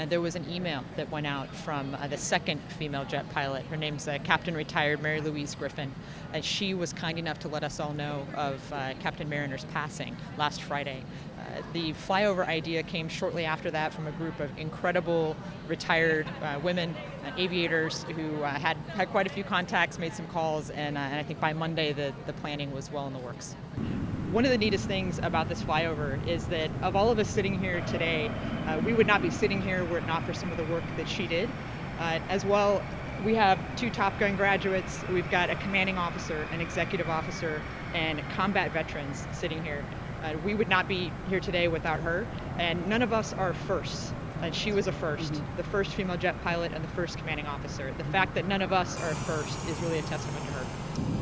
uh, there was an email that went out from uh, the second female jet pilot. Her name's uh, Captain Retired Mary Louise Griffin. And she was kind enough to let us all know of uh, Captain Mariner's passing last Friday. Uh, the flyover idea came shortly after that from a group of incredible retired uh, women aviators who had had quite a few contacts, made some calls, and, and I think by Monday the, the planning was well in the works. One of the neatest things about this flyover is that of all of us sitting here today, uh, we would not be sitting here were it not for some of the work that she did. Uh, as well, we have two Top Gun graduates, we've got a commanding officer, an executive officer, and combat veterans sitting here. Uh, we would not be here today without her, and none of us are firsts. And she was a 1st mm-hmm. the first female jet pilot and the first commanding officer. The fact that none of us are first is really a testament to her.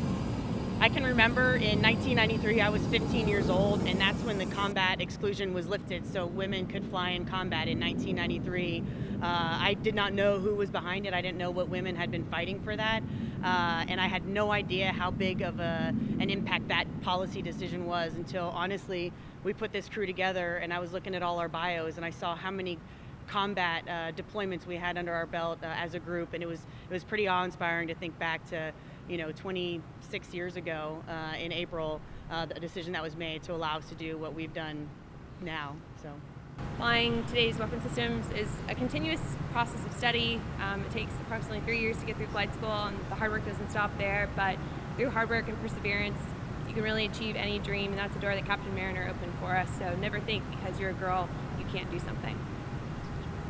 I can remember in 1993, I was 15 years old, and that's when the combat exclusion was lifted, so women could fly in combat in 1993. Uh, I did not know who was behind it. I didn't know what women had been fighting for that, uh, and I had no idea how big of a, an impact that policy decision was until honestly we put this crew together, and I was looking at all our bios, and I saw how many combat uh, deployments we had under our belt uh, as a group, and it was it was pretty awe-inspiring to think back to you know 26 years ago uh, in April, uh, the decision that was made to allow us to do what we've done now. So. Flying today's weapon systems is a continuous process of study. Um, it takes approximately three years to get through flight school, and the hard work doesn't stop there. But through hard work and perseverance, you can really achieve any dream, and that's a door that Captain Mariner opened for us. So never think because you're a girl you can't do something.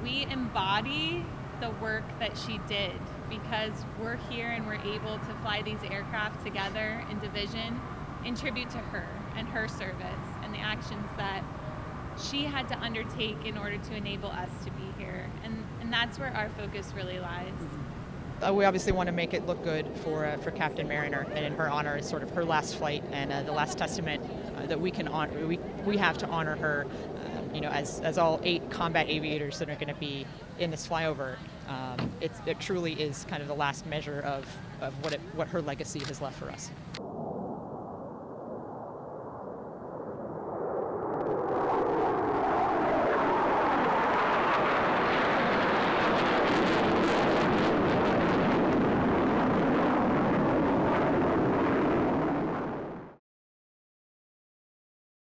We embody the work that she did because we're here and we're able to fly these aircraft together in division in tribute to her and her service and the actions that she had to undertake in order to enable us to be here. And, and that's where our focus really lies. Uh, we obviously want to make it look good for uh, for Captain Mariner, and in her honor, it's sort of her last flight and uh, the last testament uh, that we can honor. We, we have to honor her, you know, as, as all eight combat aviators that are going to be in this flyover um, it truly is kind of the last measure of, of what, it, what her legacy has left for us.